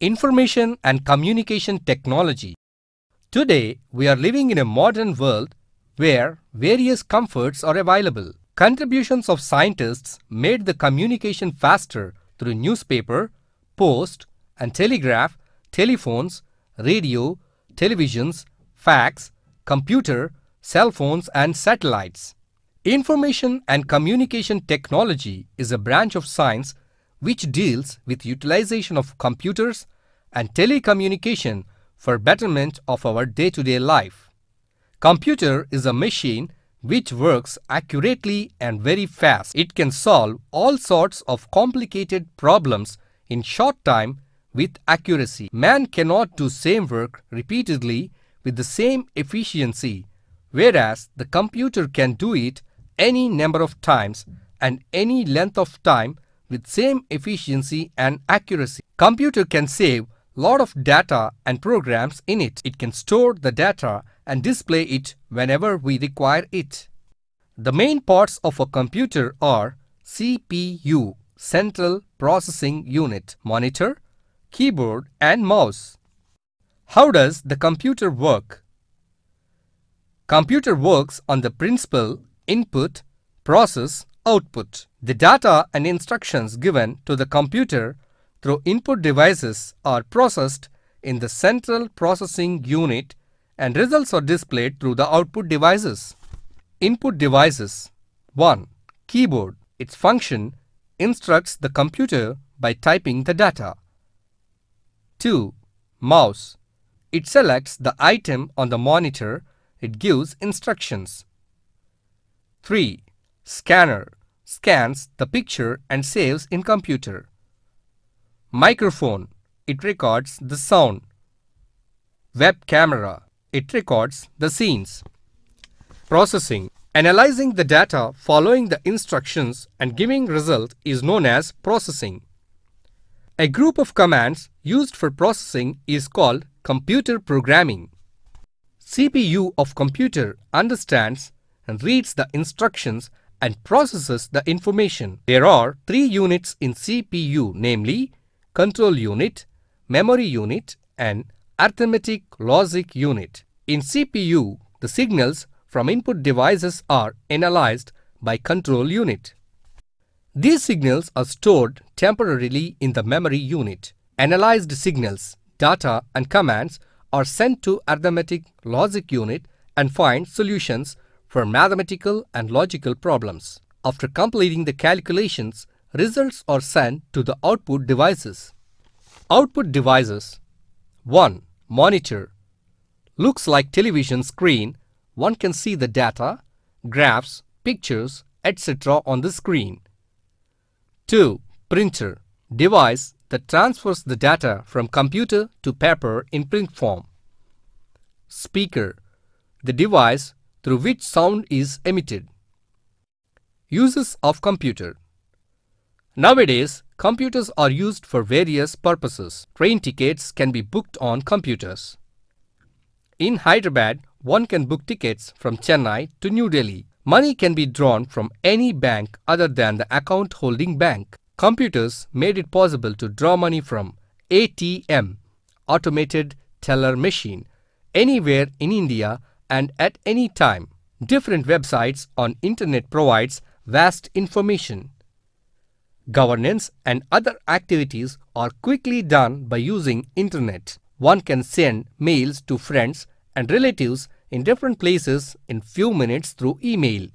Information and Communication Technology Today, we are living in a modern world where various comforts are available. Contributions of scientists made the communication faster through newspaper, post and telegraph, telephones, radio, televisions, fax, computer, cell phones and satellites. Information and communication technology is a branch of science which deals with utilization of computers and telecommunication for betterment of our day-to-day life. Computer is a machine which works accurately and very fast. It can solve all sorts of complicated problems in short time with accuracy. Man cannot do same work repeatedly with the same efficiency, whereas the computer can do it any number of times and any length of time with same efficiency and accuracy. Computer can save lot of data and programs in it. It can store the data and display it whenever we require it. The main parts of a computer are CPU, Central Processing Unit, monitor, keyboard and mouse. How does the computer work? Computer works on the principle input, process, output. The data and instructions given to the computer through input devices are processed in the central processing unit and results are displayed through the output devices. Input devices 1. Keyboard. Its function instructs the computer by typing the data. 2. Mouse. It selects the item on the monitor. It gives instructions. 3. Scanner scans the picture and saves in computer. Microphone it records the sound. Web camera it records the scenes. Processing analyzing the data following the instructions and giving result is known as processing. A group of commands used for processing is called computer programming. CPU of computer understands and reads the instructions and processes the information. There are three units in CPU namely control unit, memory unit and arithmetic logic unit. In CPU, the signals from input devices are analyzed by control unit. These signals are stored temporarily in the memory unit. Analyzed signals, data and commands are sent to arithmetic logic unit and find solutions for mathematical and logical problems. After completing the calculations, results are sent to the output devices. Output devices 1. Monitor Looks like television screen. One can see the data, graphs, pictures, etc. on the screen. 2. Printer Device that transfers the data from computer to paper in print form. Speaker The device through which sound is emitted. Uses of computer Nowadays, computers are used for various purposes. Train tickets can be booked on computers. In Hyderabad, one can book tickets from Chennai to New Delhi. Money can be drawn from any bank other than the account holding bank. Computers made it possible to draw money from ATM, Automated Teller Machine, anywhere in India and at any time. Different websites on internet provides vast information. Governance and other activities are quickly done by using internet. One can send mails to friends and relatives in different places in few minutes through email.